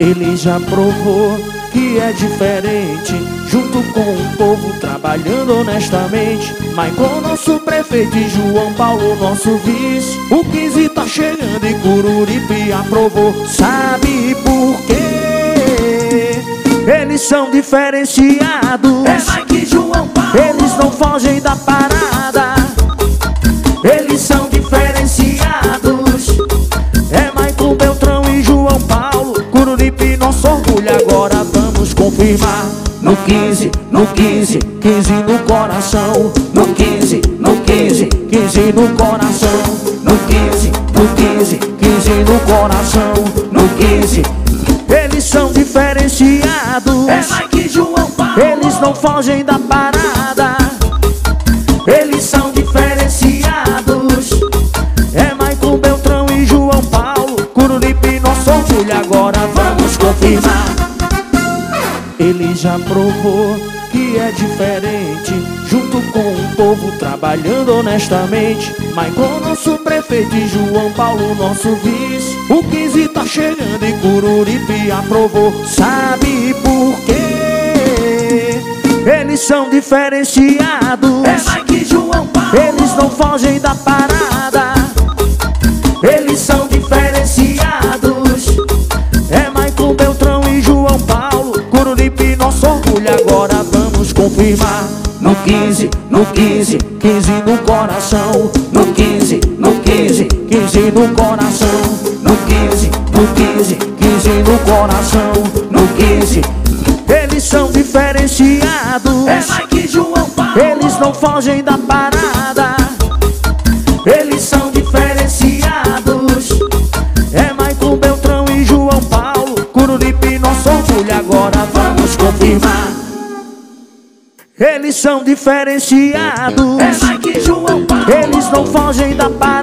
Ele já provou que é diferente Junto com o povo trabalhando honestamente. Maicon, nosso prefeito e João Paulo, nosso vice O 15 tá chegando e Cururipe aprovou. Sabe por quê? Eles são diferenciados. É Mike e João Paulo. Eles não fogem da parada confirmar No 15, no 15, 15 no coração. No 15, no 15, 15 no coração. No 15, no 15, 15 no coração. No 15 Eles são diferenciados. É Mike e João Paulo. Eles não fogem da parada. Eles são diferenciados. É Maicon Beltrão e João Paulo. Cururipe, nosso orgulho Agora vamos confirmar Ele já provou que é diferente Junto com o povo trabalhando honestamente. Maicon, nosso prefeito e João Paulo, nosso vice O 15 tá chegando e Cururipe aprovou. Sabe por quê? Eles são diferenciados. É Mike e João Paulo. Eles não fogem da parada confirmar No 15, no 15, 15 no coração. No 15, no 15, 15 no coração. No 15, no 15, 15 no coração. No 15 Eles são diferenciados. É Mike e João Paulo. Eles não fogem da parada. Eles são diferenciados. É Maicon Beltrão e João Paulo. Cururipe, nosso orgulho Agora vamos confirmar Eles são diferenciados. É Mike João Paulo. Eles não fogem da parada